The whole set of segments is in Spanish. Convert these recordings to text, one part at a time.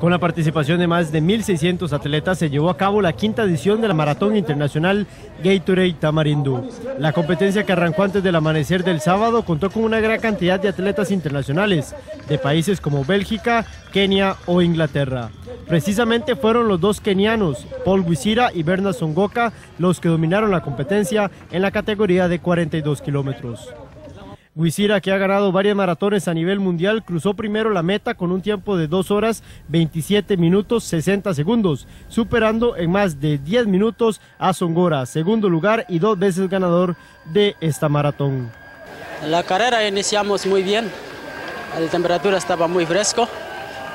Con la participación de más de 1.600 atletas se llevó a cabo la quinta edición de la Maratón Internacional Gatorade Tamarindo. La competencia que arrancó antes del amanecer del sábado contó con una gran cantidad de atletas internacionales de países como Bélgica, Kenia o Inglaterra. Precisamente fueron los dos kenianos, Paul Wisira y Bernard Songoka, los que dominaron la competencia en la categoría de 42 kilómetros. Wisira, que ha ganado varias maratones a nivel mundial, cruzó primero la meta con un tiempo de 2 horas 27 minutos 60 segundos, superando en más de 10 minutos a Songora, segundo lugar y dos veces ganador de esta maratón. La carrera iniciamos muy bien, la temperatura estaba muy fresco,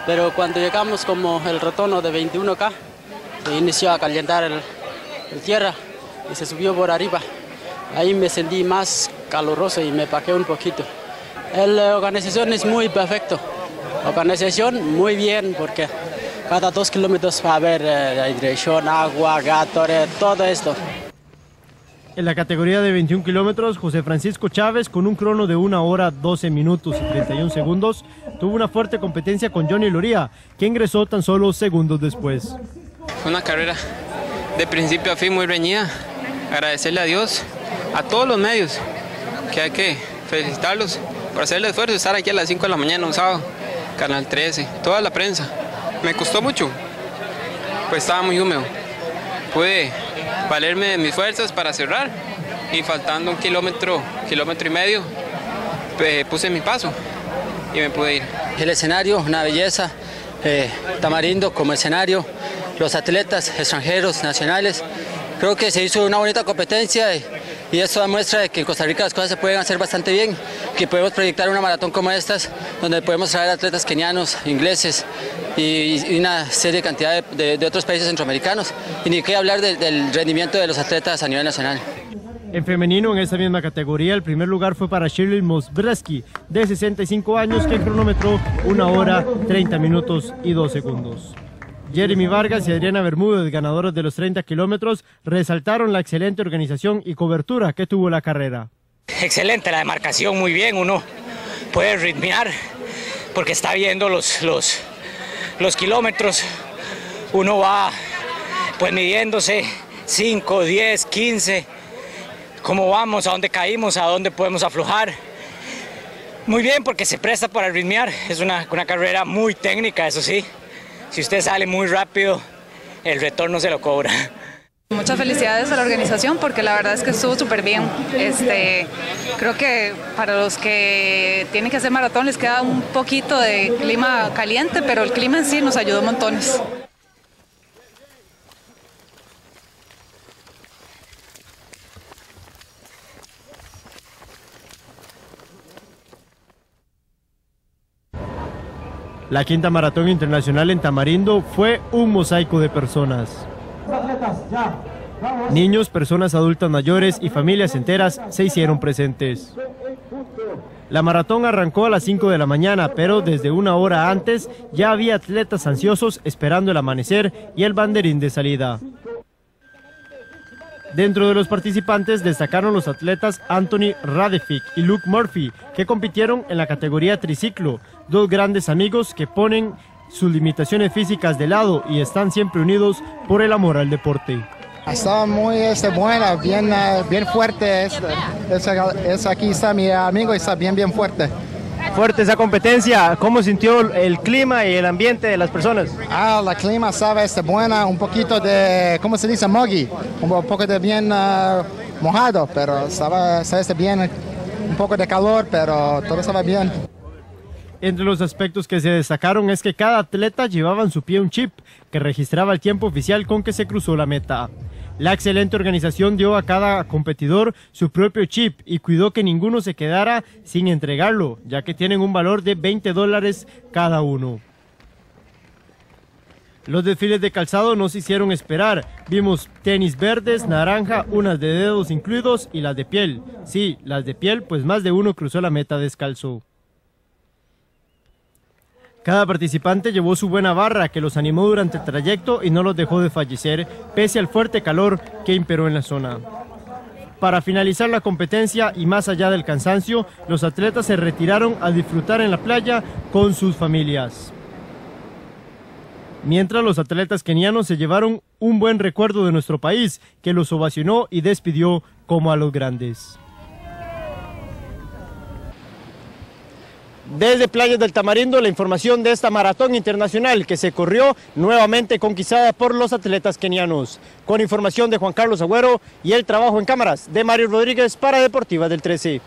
pero cuando llegamos como el retorno de 21K, se inició a calentar el, el tierra y se subió por arriba. Ahí me sentí más caluroso y me paqué un poquito. La organización es muy perfecto. Organización muy bien porque cada dos kilómetros va a haber eh, hidratación, agua, gato, todo esto. En la categoría de 21 kilómetros, José Francisco Chávez, con un crono de 1 hora 12 minutos y 31 segundos, tuvo una fuerte competencia con Johnny Loría, que ingresó tan solo segundos después. Fue una carrera de principio a fin muy reñida. Agradecerle a Dios, a todos los medios, que hay que felicitarlos por hacer el esfuerzo de estar aquí a las 5 de la mañana un sábado, Canal 13, toda la prensa. Me costó mucho, pues estaba muy húmedo. Pude valerme de mis fuerzas para cerrar y faltando un kilómetro, kilómetro y medio, puse mi paso y me pude ir. El escenario, una belleza, eh, Tamarindo como escenario, los atletas extranjeros, nacionales, creo que se hizo una bonita competencia y, y esto demuestra que en Costa Rica las cosas se pueden hacer bastante bien, que podemos proyectar una maratón como estas, donde podemos traer atletas kenianos, ingleses y, una serie de cantidad de, de, de, otros países centroamericanos, y ni qué hablar de, del rendimiento de los atletas a nivel nacional. En femenino, en esa misma categoría, el primer lugar fue para Shirley Mosbreski, de 65 años, que cronometró una hora, 30 minutos y 2 segundos. Jeremy Vargas y Adriana Bermúdez, ganadores de los 30 kilómetros, resaltaron la excelente organización y cobertura que tuvo la carrera. Excelente la demarcación, muy bien, uno puede ritmear porque está viendo los, los, los kilómetros, uno va pues midiéndose 5, 10, 15, cómo vamos, a dónde caímos, a dónde podemos aflojar. Muy bien porque se presta para ritmear, es una, una carrera muy técnica, eso sí. Si usted sale muy rápido, el retorno se lo cobra. Muchas felicidades a la organización porque la verdad es que estuvo súper bien. Este, creo que para los que tienen que hacer maratón les queda un poquito de clima caliente, pero el clima en sí nos ayudó montones. La quinta maratón internacional en Tamarindo fue un mosaico de personas. Niños, personas adultas mayores y familias enteras se hicieron presentes. La maratón arrancó a las 5 de la mañana, pero desde una hora antes ya había atletas ansiosos esperando el amanecer y el banderín de salida. Dentro de los participantes destacaron los atletas Anthony Radefik y Luke Murphy, que compitieron en la categoría triciclo, dos grandes amigos que ponen sus limitaciones físicas de lado y están siempre unidos por el amor al deporte. Estaba muy este, buena, bien, uh, bien fuerte. Es, aquí está mi amigo está bien, bien fuerte. Fuerte esa competencia. ¿Cómo sintió el clima y el ambiente de las personas? Ah, la clima estaba este, buena, un poquito de, ¿cómo se dice? Moggy, un poco de bien uh, mojado, pero estaba, estaba este, bien, un poco de calor, pero todo estaba bien. Entre los aspectos que se destacaron es que cada atleta llevaba en su pie un chip que registraba el tiempo oficial con que se cruzó la meta. La excelente organización dio a cada competidor su propio chip y cuidó que ninguno se quedara sin entregarlo, ya que tienen un valor de 20 dólares cada uno. Los desfiles de calzado no se hicieron esperar. Vimos tenis verdes, naranja, unas de dedos incluidos y las de piel. Sí, las de piel, pues más de uno cruzó la meta descalzo. Cada participante llevó su buena barra que los animó durante el trayecto y no los dejó de fallecer pese al fuerte calor que imperó en la zona. Para finalizar la competencia y más allá del cansancio, los atletas se retiraron a disfrutar en la playa con sus familias. mientras los atletas kenianos se llevaron un buen recuerdo de nuestro país, que los ovacionó y despidió como a los grandes. Desde Playas del Tamarindo, la información de esta maratón internacional que se corrió nuevamente conquistada por los atletas kenianos. Con información de Juan Carlos Agüero y el trabajo en cámaras de Mario Rodríguez para Deportiva del 13.